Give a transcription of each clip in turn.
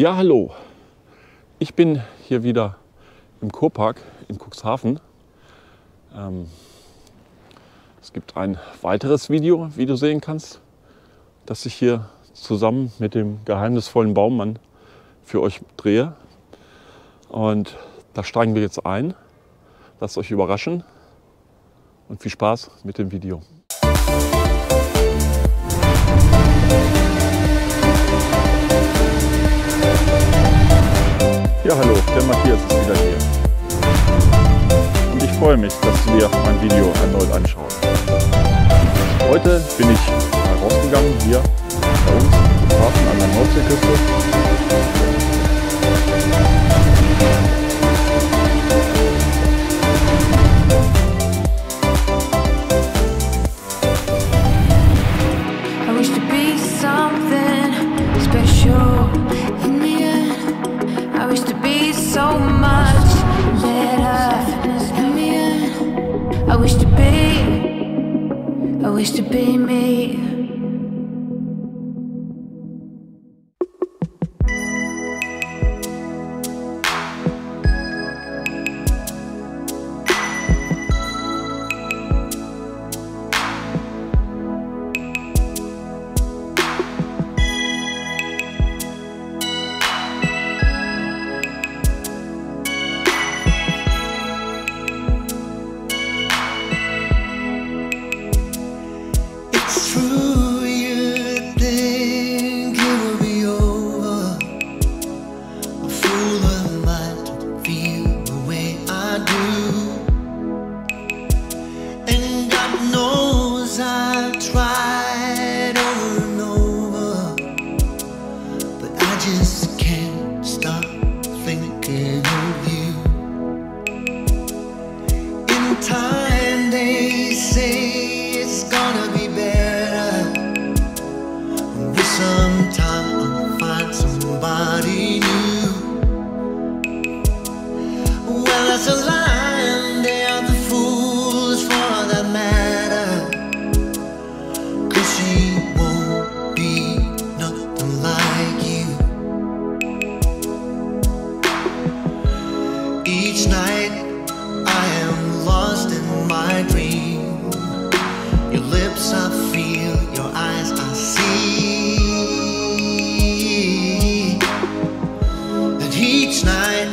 Ja, hallo. Ich bin hier wieder im Kurpark in Cuxhaven. Ähm, es gibt ein weiteres Video, wie du sehen kannst, das ich hier zusammen mit dem geheimnisvollen Baummann für euch drehe. Und da steigen wir jetzt ein. Lasst euch überraschen und viel Spaß mit dem Video. Ja, hallo, der Matthias ist wieder hier. Und ich freue mich, dass du dir mein Video erneut anschaust. Heute bin ich rausgegangen hier bei uns im Hafen an der Nordseeküste I wish to be, I wish to be me. Each night I am lost in my dream. Your lips I feel, your eyes I see. And each night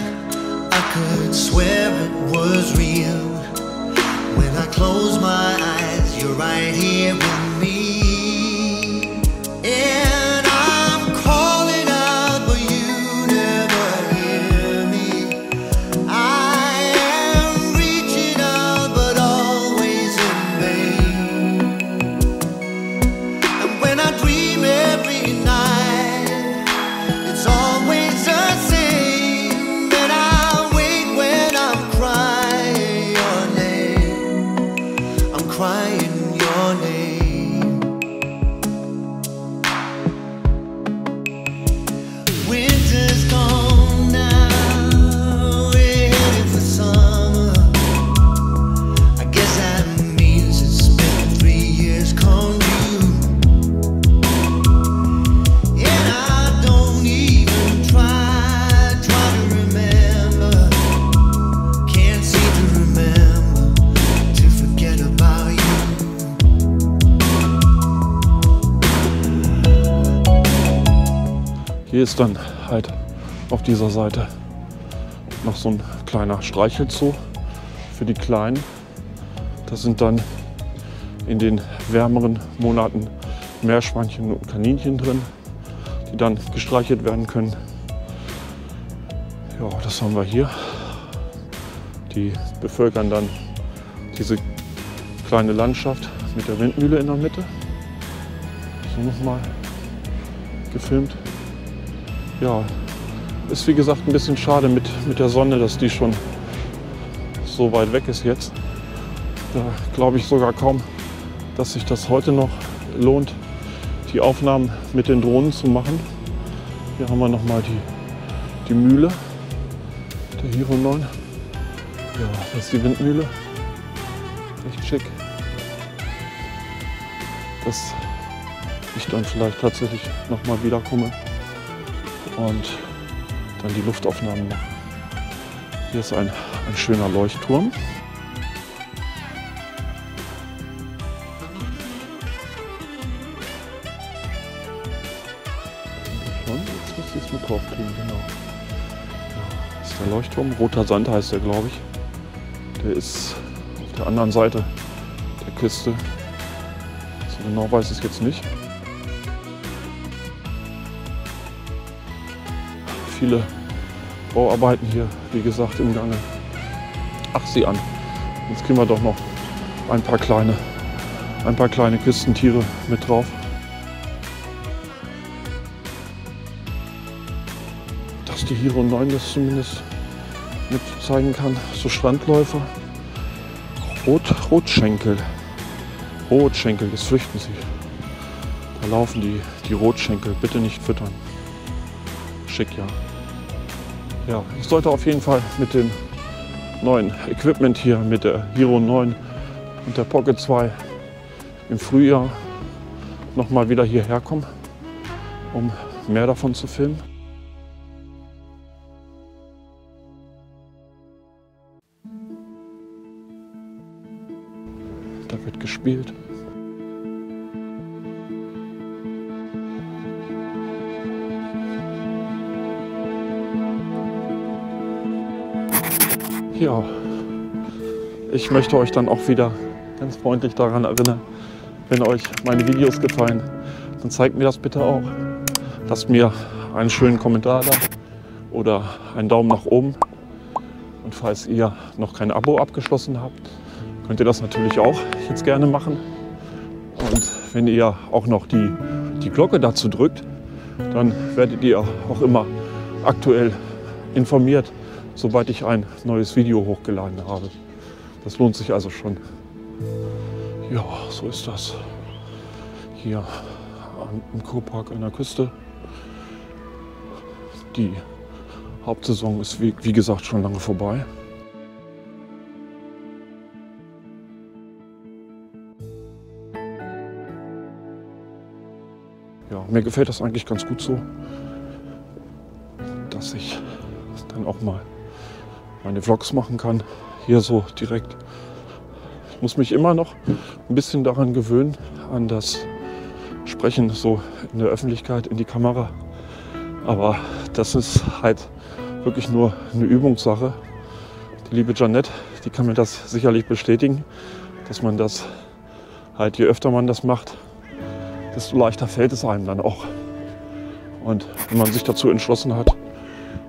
I could swear it was real. When I close my eyes, you're right here with me. Dann halt auf dieser Seite noch so ein kleiner Streichelzoo für die Kleinen. Das sind dann in den wärmeren Monaten Meerschweinchen und Kaninchen drin, die dann gestreichelt werden können. Ja, das haben wir hier. Die bevölkern dann diese kleine Landschaft mit der Windmühle in der Mitte. So nochmal gefilmt. Ja, ist wie gesagt ein bisschen schade mit, mit der Sonne, dass die schon so weit weg ist jetzt. Da glaube ich sogar kaum, dass sich das heute noch lohnt, die Aufnahmen mit den Drohnen zu machen. Hier haben wir nochmal die, die Mühle, der Hero 9. Ja, das ist die Windmühle. Echt schick. Dass ich dann vielleicht tatsächlich nochmal wiederkomme und dann die Luftaufnahmen. Hier ist ein, ein schöner Leuchtturm. Jetzt müsste ich es mit drauf kriegen, genau. Das ist der Leuchtturm. Roter Sand heißt der, glaube ich. Der ist auf der anderen Seite der Küste. So genau weiß ich es jetzt nicht. Viele Bauarbeiten hier, wie gesagt, im Gange. Ach, sieh an. Jetzt kriegen wir doch noch ein paar kleine, ein paar kleine Küstentiere mit drauf. Dass die Hero 9 das zumindest mit zeigen kann. So Strandläufer. Rot, Rotschenkel. Rotschenkel, jetzt flüchten sie. Da laufen die, die Rotschenkel. Bitte nicht füttern. Schick, ja. Ja, ich sollte auf jeden Fall mit dem neuen Equipment hier, mit der Hero 9 und der Pocket 2 im Frühjahr nochmal wieder hierher kommen, um mehr davon zu filmen. Da wird gespielt. Ja, ich möchte euch dann auch wieder ganz freundlich daran erinnern, wenn euch meine Videos gefallen, dann zeigt mir das bitte auch. Lasst mir einen schönen Kommentar da oder einen Daumen nach oben. Und falls ihr noch kein Abo abgeschlossen habt, könnt ihr das natürlich auch jetzt gerne machen. Und wenn ihr auch noch die, die Glocke dazu drückt, dann werdet ihr auch immer aktuell informiert, sobald ich ein neues Video hochgeladen habe. Das lohnt sich also schon. Ja, so ist das. Hier am- im Kurpark an der Küste. Die Hauptsaison ist wie, wie gesagt schon lange vorbei. Ja, mir gefällt das eigentlich ganz gut so, dass ich dann auch mal meine Vlogs machen kann. Hier so direkt. Ich muss mich immer noch ein bisschen daran gewöhnen, an das Sprechen so in der Öffentlichkeit, in die Kamera. Aber das ist halt wirklich nur eine Übungssache. Die liebe Janette, die kann mir das sicherlich bestätigen, dass man das halt, je öfter man das macht, desto leichter fällt es einem dann auch. Und wenn man sich dazu entschlossen hat,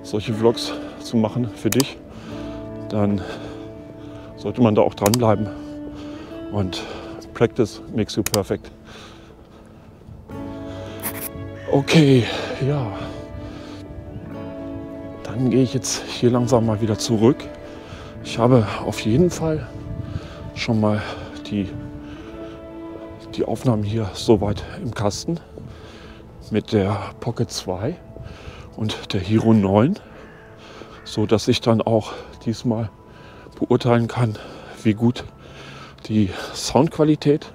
solche Vlogs zu machen für dich, dann sollte man da auch dranbleiben. Und Practice makes you perfect. Okay, ja. Dann gehe ich jetzt hier langsam mal wieder zurück. Ich habe auf jeden Fall schon mal die, die Aufnahmen hier soweit im Kasten mit der Pocket 2 und der Hero 9, so dass ich dann auch diesmal beurteilen kann, wie gut die Soundqualität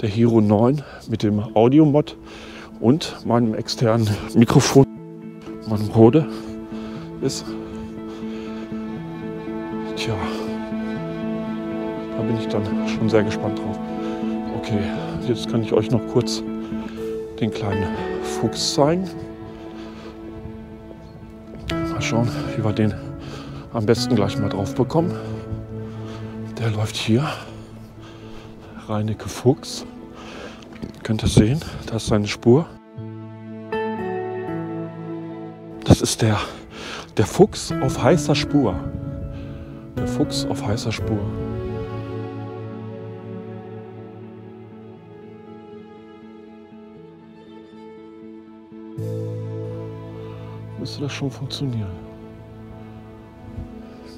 der Hero 9 mit dem Audio-Mod und meinem externen Mikrofon, meinem Rode ist. Tja, da bin ich dann schon sehr gespannt drauf. Okay, jetzt kann ich euch noch kurz den kleinen Fuchs zeigen. Schauen, wie wir den am besten gleich mal drauf bekommen. Der läuft hier. Reinecke Fuchs. Ihr könnt ihr sehen, da ist seine Spur. Das ist der, der Fuchs auf heißer Spur. Der Fuchs auf heißer Spur. Müsste das schon funktionieren.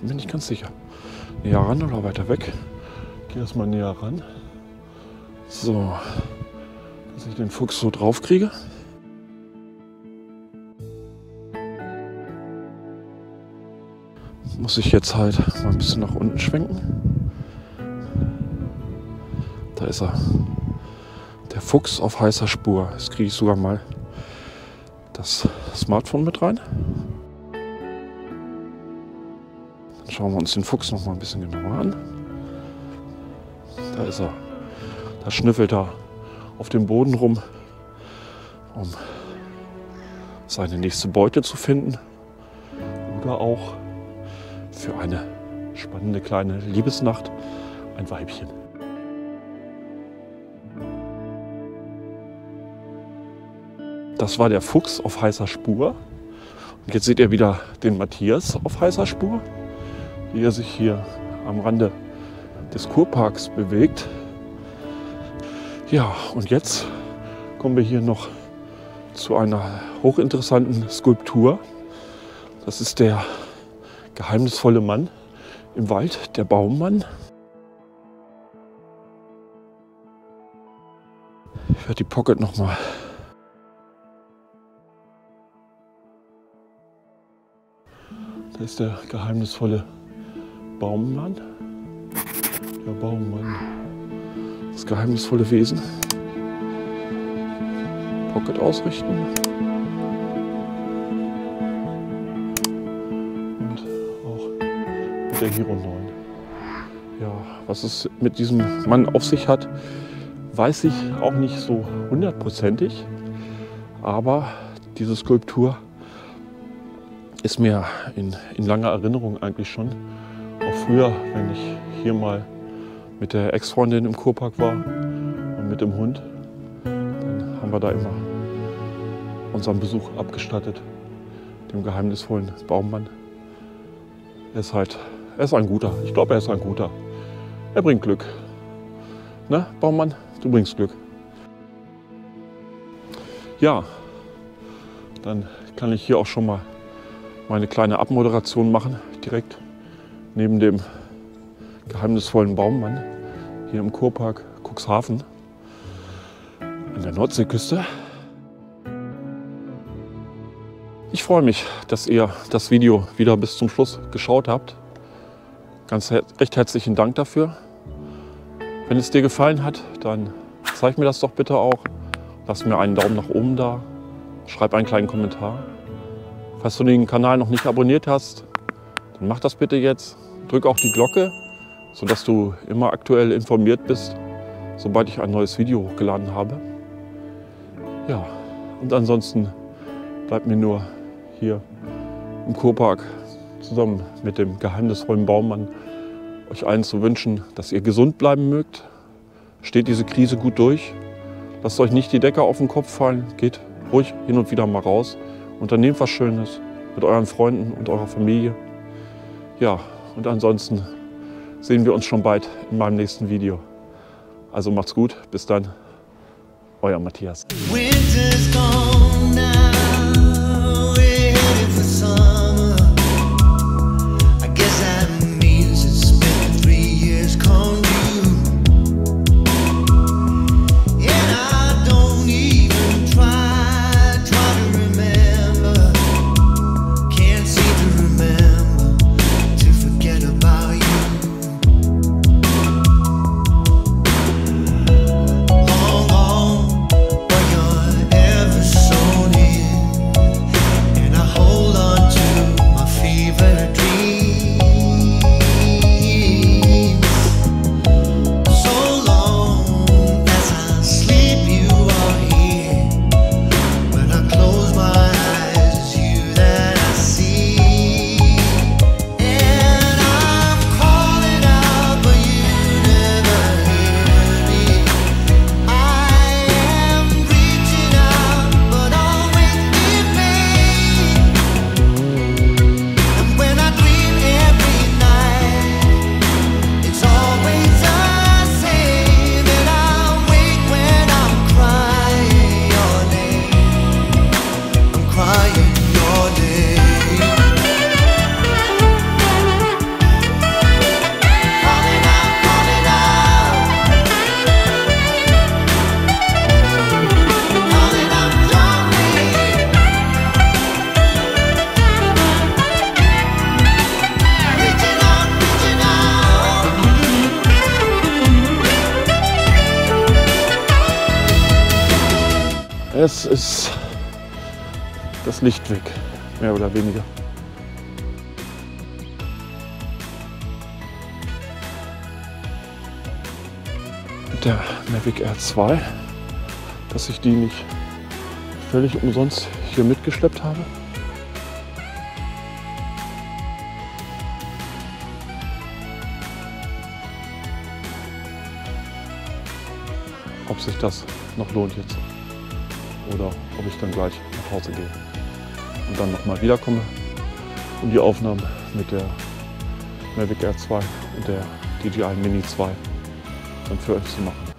Bin ich ganz sicher. Näher ran oder weiter weg? Ich gehe erstmal näher ran. So, dass ich den Fuchs so drauf kriege. Muss ich jetzt halt mal ein bisschen nach unten schwenken. Da ist er. Der Fuchs auf heißer Spur. Jetzt kriege ich sogar mal das Smartphone mit rein. Dann schauen wir uns den Fuchs noch mal ein bisschen genauer an. Da ist er. Da schnüffelt er auf dem Boden rum, um seine nächste Beute zu finden oder auch für eine spannende kleine Liebesnacht ein Weibchen. Das war der Fuchs auf heißer Spur. Und jetzt seht ihr wieder den Matthias auf heißer Spur, wie er sich hier am Rande des Kurparks bewegt. Ja, und jetzt kommen wir hier noch zu einer hochinteressanten Skulptur. Das ist der geheimnisvolle Mann im Wald, der Baummann. Ich werde die Pocket noch Da ist der geheimnisvolle Baummann. Der Baummann. Das geheimnisvolle Wesen. Pocket ausrichten. Und auch mit der Hero 9. Ja, was es mit diesem Mann auf sich hat, weiß ich auch nicht so hundertprozentig. Aber diese Skulptur ist mir in, in langer Erinnerung eigentlich schon. Auch früher, wenn ich hier mal mit der Ex-Freundin im Kurpark war und mit dem Hund, dann haben wir da immer unseren Besuch abgestattet, dem geheimnisvollen Baummann. Er ist halt, er ist ein guter. Ich glaube, er ist ein guter. Er bringt Glück. Ne, Baummann, du bringst Glück. Ja, dann kann ich hier auch schon mal meine kleine Abmoderation machen, direkt neben dem geheimnisvollen Baummann hier im Kurpark Cuxhaven an der Nordseeküste. Ich freue mich, dass ihr das Video wieder bis zum Schluss geschaut habt. Ganz recht herzlichen Dank dafür. Wenn es dir gefallen hat, dann zeig mir das doch bitte auch. Lass mir einen Daumen nach oben da. Schreib einen kleinen Kommentar. Falls du den Kanal noch nicht abonniert hast, dann mach das bitte jetzt. Drück auch die Glocke, sodass du immer aktuell informiert bist, sobald ich ein neues Video hochgeladen habe. Ja, und ansonsten bleibt mir nur hier im Kurpark zusammen mit dem geheimnisvollen Baummann euch allen zu wünschen, dass ihr gesund bleiben mögt. Steht diese Krise gut durch. Lasst euch nicht die Decke auf den Kopf fallen. Geht ruhig hin und wieder mal raus. Unternehmt was Schönes mit euren Freunden und eurer Familie. Ja, und ansonsten sehen wir uns schon bald in meinem nächsten Video. Also macht's gut, bis dann, euer Matthias. ist das Licht weg, mehr oder weniger. Der Mavic Air 2, dass ich die nicht völlig umsonst hier mitgeschleppt habe. Ob sich das noch lohnt jetzt oder ob ich dann gleich nach Hause gehe und dann nochmal wiederkomme, um die Aufnahmen mit der Mavic Air 2 und der DJI Mini 2 dann für euch zu machen.